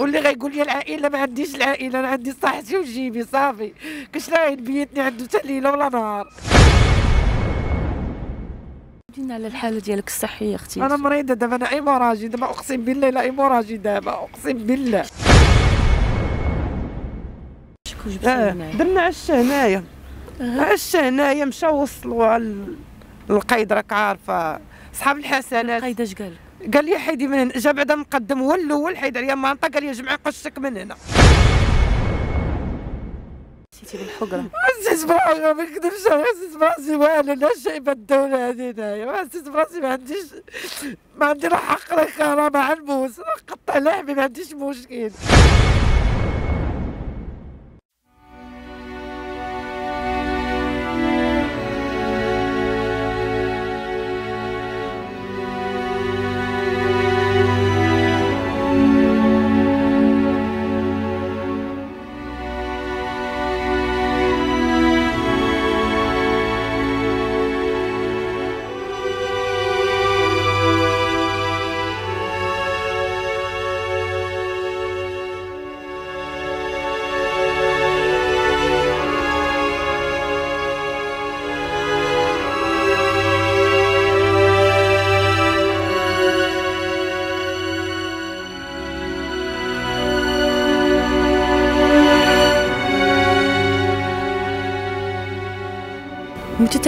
واللي غيقول لي العائلة ما عنديش العائلة أنا عندي صحتي وجيبي صافي. كاش لا بيتني عنده حتى ليلة ولا نهار. دينا على الحاله ديالك الصحية أختي. أنا مريضة دابا أنا إيموراجي دابا أقسم بالله لا إيموراجي دابا أقسم بالله. معاك درنا عش هنايا. عش هنايا مشاو وصلوا القايد راك عارفة. صحاب الحسنات. قايده اش قال قال لي حيدي من هنا جا بعدا مقدم هو الأول حيد عليا مانطا قال لي جمعي قشتك من هنا. حسيتي بالحقرة. حسيت براسي ما نكذبش حسيت براسي والو لا شيء بالدولة هذه حسيت براسي ما عنديش ما عندي لا حق لا كرامة على الموس قطع لحمي ما عنديش مشكل.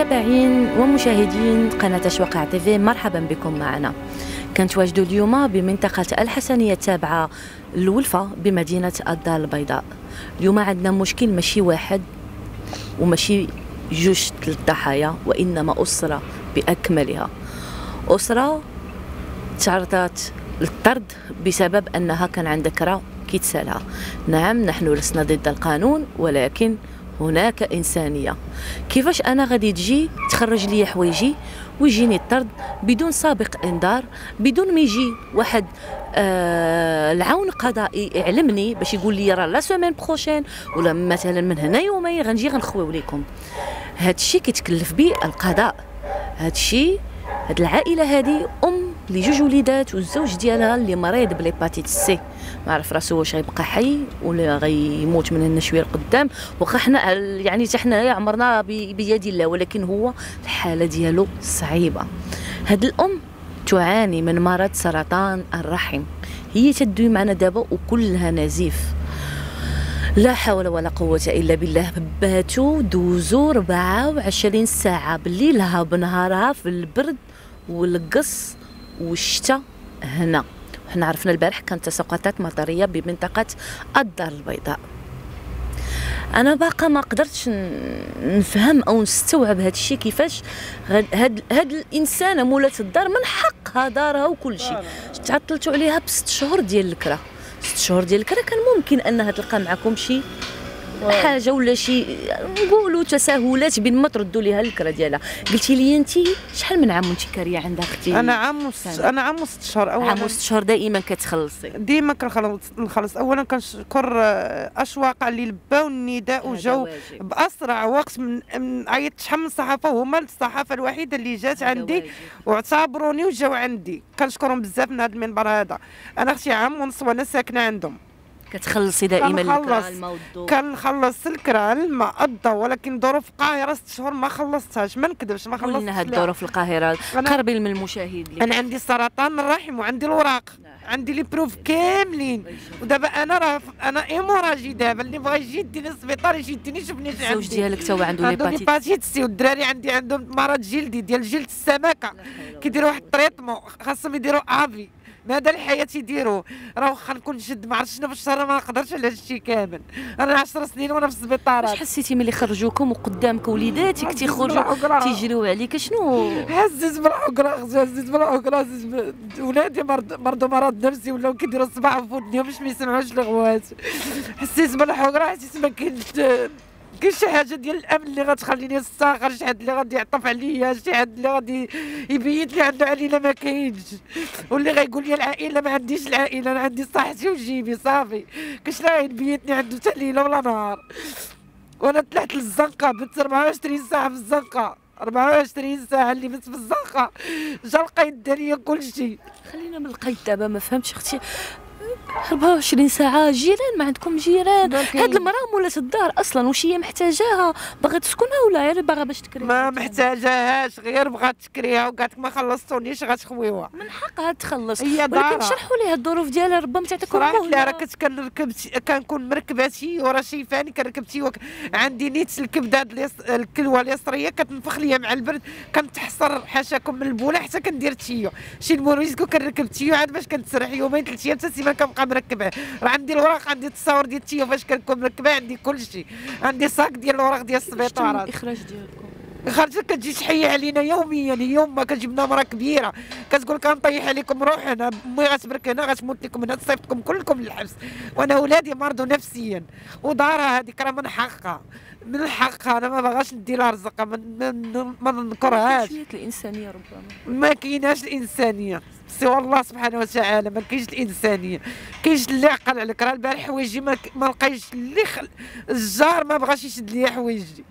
متتابعين ومشاهدين قناة أشواق تيفي مرحبا بكم معنا. كنتواجدوا اليوم بمنطقة الحسنية التابعة للولفة بمدينة الدار البيضاء. اليوم عندنا مشكل ماشي واحد وماشي جوج الضحايا وإنما أسرة بأكملها. أسرة تعرضت للطرد بسبب أنها كان عندها كرا كيتسالها نعم نحن لسنا ضد القانون ولكن هناك إنسانية. كيفاش أنا غادي تجي تخرج لي حوايجي ويجيني الطرد بدون سابق إنذار بدون ما يجي واحد آه العون القضائي يعلمني باش يقول لي راه la semaine prochaine ولا مثلا من هنا يومين غنجي غنخويو لكم هاد الشيء كيتكلف به القضاء. هاد الشيء هاد العائلة هادي أم لجوج وليدات والزوج ديالها اللي مريض ب l'hépatite C. ما عرف راسو واش غيبقى حي ولا غيموت من هنا شوية لقدام. واخا حنا يعني حتى حنايا عمرنا بيد الله ولكن هو الحالة ديالو صعيبة. هاد الأم تعاني من مرض سرطان الرحم. هي تدوي معنا دابا وكلها نزيف. لا حول ولا قوة إلا بالله. باتوا دوزوا 24 ساعة. بليلها بنهارها في البرد والقص والشتاء هنا. حنا عرفنا البارح كانت تساقطات مطرية بمنطقة الدار البيضاء. أنا باقا ما قدرتش نفهم أو نستوعب هذا الشيء كيفاش هاد هاد, الانسانه مولات الدار من حقها دارها وكل شيء تعطلتوا عليها بست شهور ديال الكرا ست شهور ديال الكرا كان ممكن أنها تلقى معكم شي حاجة ولا شي نقولوا تساهلات بين ما تردوا ليها الكرا ديالها. قلتي لي أنت شحال من عام وأنت كارية عندها أختي؟ أنا عام وست. أنا عام وست شهور عام اولا وست شهور دائما كتخلصي. ديما كنخلص نخلص. اولا كنشكر آه، أشواق اللي لباو النداء وجاو. بأسرع وقت من, عيطت شحال من صحافة وهما الصحافة الوحيدة اللي جات عندي. واعتبروني وجاو عندي. كنشكرهم بزاف من هذا المنبر هذا. أنا أختي عام ونص وأنا ساكنة عندهم. كتخلصي دائما كنخلص. الكرا الماء والضوء كنخلص الكرا الماء الضوء ولكن ظروف القاهرة ست شهور ما خلصتهاش. ما نكذبش ما خلصتش. هاد لا. الظروف القاهرة. قربي من المشاهد لي. أنا عندي سرطان الرحم وعندي الوراق. عندي les preuves كاملين. ودابا أنا راه أنا hémorragie دابا اللي بغى يجي يديني للسبيطار يجي يديني يشوفني اش الزوج عندي. ديالك تو عنده عنده l'hépatite l'hépatite C والدراري عندي عندهم مرض جلدي ديال جلد السمكة. كيديروا واحد ال traitement خاصهم يديروا à vie. مدى الحياة يديروا راه واخا نكون شد ما عرفتش شنو الشهر ما نقدرش على هذا الشيء كامل. أنا 10 سنين وأنا في واش السبيطارات حسيتي ملي خرجوكم وقدامك وليداتك تيخرجوا. تيجريو عليك شنو؟ حزيت بالعقرة حزيت بالعقرة حزيت ب- ولادي مرض مرضوا مرض نفسي ولاو كيديروا الصباح في ودنيهم باش ما يسمعوش الغوات حسيت بالعقرة حسيت ما كاينش كاين شي حاجة ديال الامن اللي غتخليني نستاخر شي حد اللي غادي يعطف عليا شي حد اللي غادي يبيت لي عنده عليله ما كاينش. واللي غيقول لي العائلة ما عنديش العائلة أنا عندي صحتي وجيبي صافي. كاش لا يبيتني عنده حتى ليلة ولا نهار. وأنا طلعت للزنقة بنت 24 ساعة في الزنقة. 24 ساعة اللي بس في الزنقة. جا القيد داري كل شيء خلينا من القيد دابا ما فهمتش أختي. 24 ساعة جيران ما عندكم جيران. هاد المرأة مولات الدار أصلا واش هي محتاجاها؟ باغا تسكنها ولا غير باغا باش تكري ما محتاجاهاش غير بغات تكريها وقالت ما خلصتونيش غتخويوها من حقها تخلص. هي ولكن دارها. شرحوا ليها الظروف ديالها ربما لا مهلة راه كنت كنركب كنكون مركبة شيوه راه شايفاني كنركب شيوه عندي نيت الكبدة اليس- الكلوة اليسرية كتنفخ ليا مع البرد كنتحصر حاشاكم من البولة حتى كندير تشيو شي الموريسكو كنركب تشيو عاد باش كنتسرح يومين ثلاث أيام حتى سيمانه كنبقى مركبه راه عندي الوراق عندي التصاور ديال التشيو فاش كنكون مركبة عندي كل شيء. عندي صاك ديال الوراق ديال السبيطارات الإخراج ديالكم؟ خرجت كتجي تحيي علينا يوميا هي امها كتجيب لنا مرا كبيرة. كتقول كنطيح عليكم روح هنا امي غتبرك هنا غتموت لكم هنا تصيفطكم كلكم للحبس. وأنا ولادي مرضوا نفسيا. ودارها هذيك راه من حقها من حقها أنا ما باغاش ندي لها رزقها ما ما- ما ننكرهاش. شوية الإنسانية ربما. ما كايناش الإنسانية. سوى الله سبحانه وتعالى ما كاينش الإنسانية كاينش اللي عقل عليك راه البارح حوايجي ما, لقيتش اللي خل... الجار ما بغاش يشد لي حوايجي.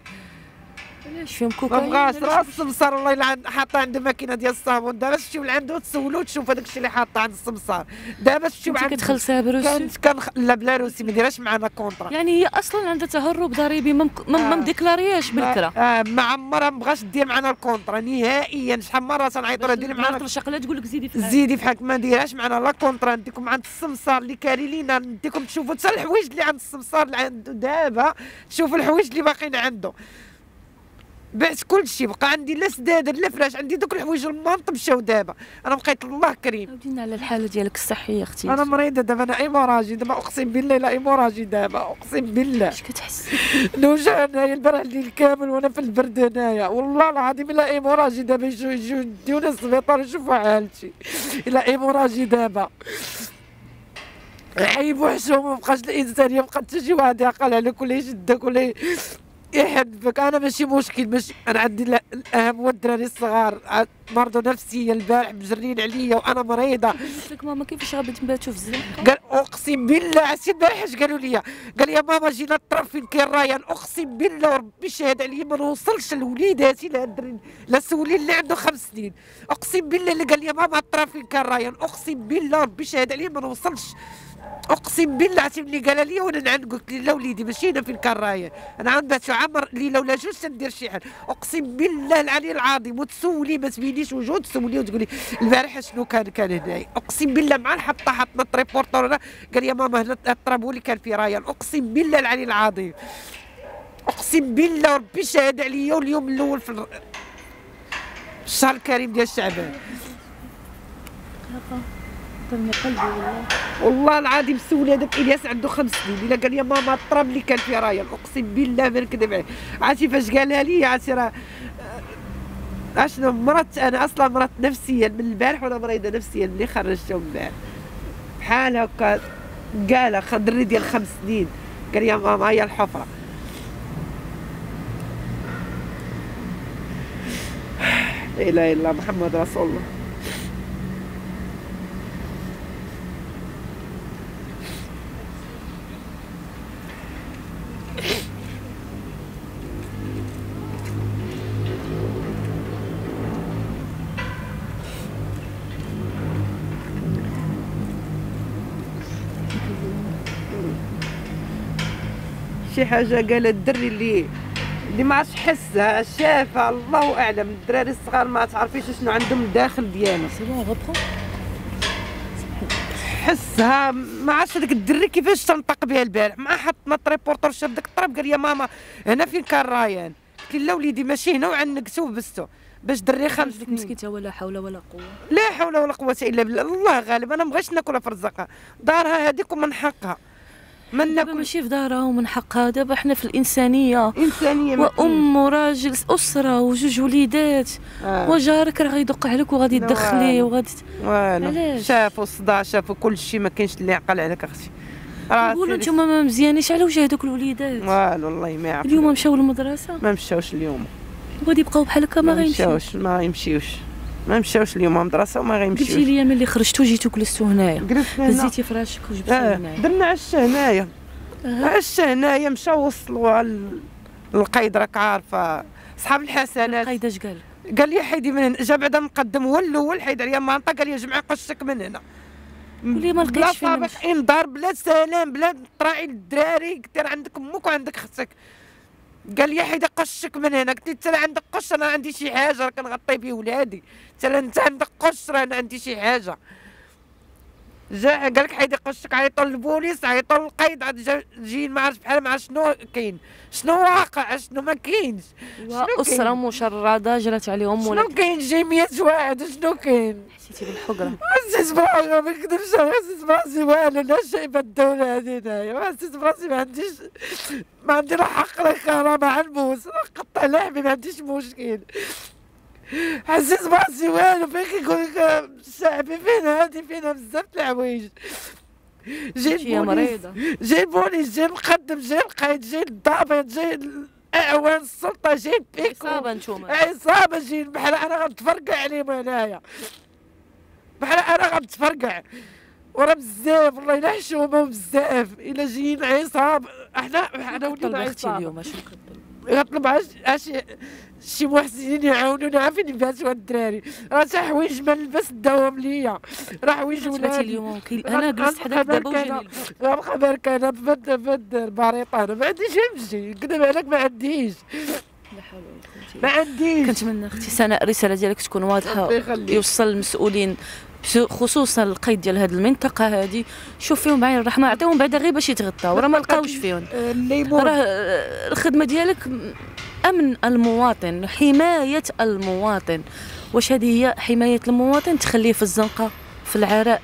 علاش فيهم ما كوكايين؟ بغاش علاش راه السمسار والله الا حاطه عنده ماكينة ديال الصابون. دابا تمشيو لعندو تسولو تشوف هذاك الشيء اللي حاطه عند السمسار دابا تمشيو عند كتخلصيها ب reçu؟ كانت كنخ... لا بلا reçu ما ديرهاش معنا contrat يعني هي أصلا عندها تهرب ضريبي ما مك- ما ما آه. مديكلارياش بالكرا آه ما عمرها ما بغاش دير معنا ال contrat نهائيا شحال مرة تنعيطوا لها؟ ديري معنا الشقله تقول لك زيدي في حالك. زيدي في حالك ما ديرهاش معنا لا contrat نديكم عند السمسار اللي كاري لينا نديكم تشوفوا. حتى الحوايج اللي عند السمسار اللي عنده دابا شوفوا الحوايج اللي باقيين عنده. بعت كل شيء بقى عندي لا سدادر لا فراش عندي دوك الحوايج المنط مشاو دابا. أنا بقيت الله كريم. عاودينا على الحالة ديالك الصحية أختي. أنا مريضة دابا أنا إيموراجي دابا أقسم بالله لا إيموراجي دابا أقسم بالله. اش كتحس؟ نوجع هنايا البارح الليل كامل وأنا في البرد هنايا. والله العظيم الا إيموراجي دابا يجوا يجوا يديونا السبيطار يشوفوا حالتي. الا إيموراجي دابا. عيب وحشوم ما بقاش الانسانيه بقى حتى شي واحد يعقل عليك ولا يشدك ولا يحبك أنا ماشي مشكل ماشي أنا عندي لا- الأهم هو الدراري الصغار مرضوا نفسيا البارح مجرين عليا وأنا مريضة. قلت لك ماما كيفاش غادي تباتوا في الزنقه قال أقسم بالله عرفتي البارح اش قالوا لي. قال يا ماما جينا الطرف فين كاين رايان. أقسم بالله وربي شهد عليا ما نوصلش لوليداتي لا الدري لا سولي اللي عنده خمس سنين. أقسم بالله اللي قال لي يا ماما الطرف فين كان رايان. أقسم بالله وربي شهد عليا ما نوصلش. أقسم بالله عرفتي ملي قال لي وأنا نعند قلت لي لا وليدي ماشي هنا كان رايان أنا عم بات عمر ليله ولا جوج تندير شي حال أقسم بالله العلي العظيم وتسولي ما تبينيش وجود تسولي وتقولي البارحه شنو كان كان هنايا. أقسم بالله مع الحطه حطنا ال triporteur هنا. قال يا ماما هنا الطراب هو اللي كان في رايان أقسم بالله العلي العظيم. أقسم بالله ربي شهد عليا واليوم الأول في الشهر الكريم ديال شعبان ضرني قلبي والله. والله العظيم سول هذاك إلياس عنده خمس سنين. إلا قال لي ماما الطراب اللي كان في رايان أقسم بالله ما نكذب عليك. عرفتي فاش قالها لي؟ عرفتي راه أشنو؟ مرضت أنا أصلا مرضت نفسيا من البارح وأنا مريضة نفسيا اللي خرجته من البارح. بحال هكا قالها خضري ديال خمس سنين. قال يا ماما هي الحفرة. لا إله إلا محمد رسول الله. شي حاجة قال الدري اللي اللي ما عرفش حسها. شافها الله أعلم. الدراري الصغار ما تعرفيش شنو عندهم الداخل غبرون حسها ما عرفتش هذاك الدري كيفاش تنطق بها البارح. ما حطنا ال triporteur شاف داك الطراب قال يا ماما هنا فين كان رايان؟ قلت له لا وليدي ماشي هنا وعنقتو وبستو. باش دري خمس سنين. مسكينه ولا حول ولا قوة. لا حول ولا قوة إلا بالله. الله غالب أنا مبغاش ناكلها في رزقها دارها هذيك ومن حقها من دابا ناكل؟ ماشي في دارها ومن حقها دابا حنا في الإنسانية. إنسانية وأم وراجل أسرة وجوج وليدات. آه. وجارك راه غيدق عليك وغادي تدخليه. وغادي والو؟ شافوا الصداع شافوا كل شيء ما كاينش اللي يعقل عليك أختي. سيري- نتوما ما مزيانينش على وجه هذوك الوليدات؟ والو والله ما يعقل اليوم مشاو للمدرسة؟ ما مشاوش اليوم. وغادي يبقاو بحال هكا ما ما غيمشيو مشاوش ما يمشيوش ما مشاوش اليوم المدرسة وما قلتي غيمشيوش لي ملي خرجتوا جيتوا جلستوا هنايا. جلست هنا. هزيتي فراشك وجبتي آه هنايا. درنا عشا هنايا. آه. عشا هنايا مشاو وصلوا على القيد راك عارفة. صحاب الحسنات. القايد اش قال؟ قال لي حيدي من هنا جا بعدا مقدم هو الأول حيد عليا مانطا قال لي جمعي قشك من هنا. ولي ما بلا لقيتش فين سابق نمشي. إنذار بلا سلام بلا طراعي للدراري قلت عندك أمك وعندك أختك قال لي حيدي قشك من هنا. قلت له انت عندك قش أنا عندي شي حاجة كنغطي بيه ولادي. له أنت عندك قش أنا عندي شي حاجة. قال لك حيدي قشك عيطوا للبوليس عيطوا للقايد عاد جا- جايين ما عرفت بحال مع شنو كاين. شنو واقع؟ شنو ما كاينش. أسرة؟ مشردة جرت عليهم ولا شنو كاين؟ جاي 100 واحد شنو كاين؟ حسيتي بالحقرة. حسيت براسي ما نكذبش حسيت براسي والو لا شايبه الدولة هذه هنايا ما حسيت براسي ما عنديش ما عندي لا حق لا كرامة على الموس قطع لحمي ما عنديش مشكل. حسيت براسي والو فين كيقول لك شعبي فين هادي؟ فينا بزاف د الحوايج جاي البوليس جاي البوليس جاي المقدم جاي القايد جاي الضابط جاي اعوان السلطة جاي البيكو. اصابه نتوما. عصابة جايين بحال أنا غنتفرقع عليهم هنايا. بحال أنا غنتفرقع. وراه بزاف والله إلا حشومه بزاف. إلا جايين عصاب. إحنا أحنا ولينا عصابه اليوم؟ غنطلب عاش عاش شي محسنين يعاونوني عارفين يباتوا هاد الدراري؟ راه تا حوايج ما نلبس داوم ليا. راه حوايج ولادي. اليوم كي أنا جلست حداك غنبقى دابا وجاني. غنبقى برك أنا بفد بفد البريطه أنا ما عنديش نمشي نكذب عليك ما عنديش. لا حول ولا قوة ما عنديش. كنتمنى أختي سناء الرساله ديالك تكون واضحة ربي يخليك. يوصل المسؤولين خصوصا القيد ديال هذه المنطقة هذه شوف فيهم بعين الرحمة. عطيهم بعدا غير باش يتغطاو. راه ما لقاوش فيهم. راه الخدمة ديالك أمن المواطن حماية المواطن. واش هذه هي حماية المواطن؟ تخليه في الزنقة في العراء.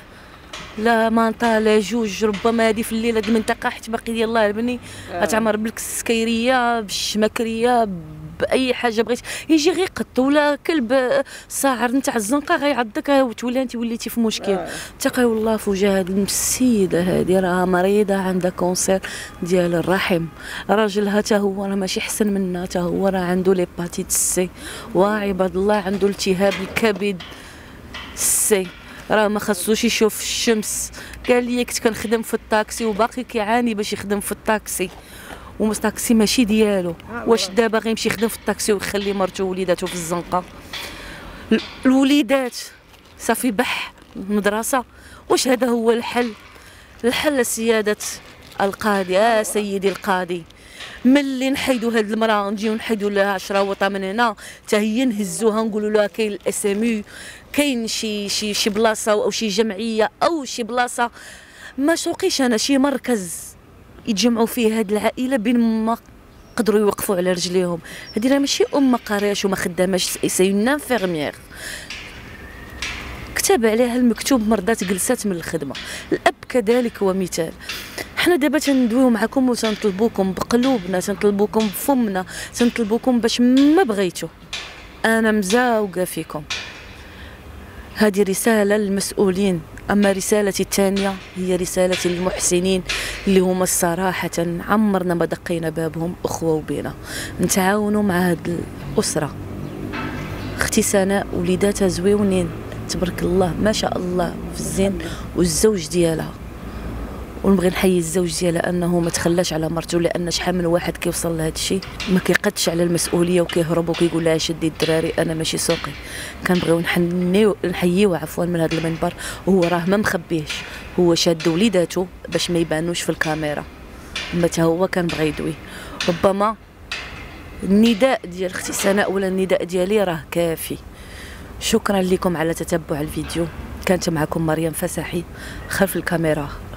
لا مانطا لا جوج ربما هذه في الليل هذه المنطقة حيت باقي ديال الله البني غتعمر بالسكيريه بالشمكرية بأي حاجة بغيت يجي غير قط ولا كلب آه، صاعر نتاع الزنقة غيعضك آه، وتولي أنت وليتي في مشكل. اتقي الله في وجه هاد السيده هذه راها مريضة عندها cancer ديال الرحم. راجلها تا هو راه ماشي حسن منا تا هو راه عنده l'hépatite C وعباد الله عنده التهاب الكبد C راه ما خصوش يشوف الشمس. قال لي كنت كنخدم في الطاكسي وباقي كيعاني باش يخدم في الطاكسي. والطاكسي ماشي ديالو. واش دابا غيمشي يخدم في الطاكسي ويخلي مرته ووليداتو في الزنقة؟ ال- الوليدات صافي بح المدرسة واش هذا هو الحل؟ الحل سيادة القاضي. يا سيدي القاضي. ملي نحيدوا هاد المرأة نجيو نحيدوا لها شراوطه من هنا حتى هي نهزوها نقولوا لها كاين الإس إم كاين شي شي شي بلاصة أو شي جمعية أو شي بلاصة. ما سوقيش أنا شي مركز. يتجمعوا فيه هاد العائلة بين ما قدروا يوقفوا على رجليهم. هذه راه ماشي أم ما وما خداماش c'est une infirmière كتب عليها المكتوب مرضات جلسات من الخدمة. الأب كذلك هو مثال حنا دابا تندويو معكم وتنطلبوكم بقلوبنا تنطلبوكم بفمنا تنطلبوكم باش ما بغيتو. أنا مزاوقة فيكم. هذه رسالة للمسؤولين. أما رسالتي الثانية هي رسالة للمحسنين. اللي هما صراحة عمرنا ما دقينا بابهم أخوة وبينا نتعاونوا مع هاد الأسرة. أختي سناء وليداتها زويونين. تبارك الله ما شاء الله في الزين والزوج ديالها. ونبغي نحيي الزوج ديالها انه ما تخلاش على مرته لأن شحال من واحد كيوصل لهذا الشيء ما كيقدش على المسؤولية وكيهرب وكيقول لها شدي الدراري أنا ماشي سوقي. كنبغيو نحنيو نحييو عفوا من هذا المنبر. وهو راه ما مخبيهش هو شاد وليداتو باش ما يبانوش في الكاميرا. تا هو كان بغى يدوي ربما النداء ديال أختي سناء ولا النداء ديالي راه كافي. شكرا لكم على تتبع الفيديو. كانت معكم مريم فسحي خلف الكاميرا.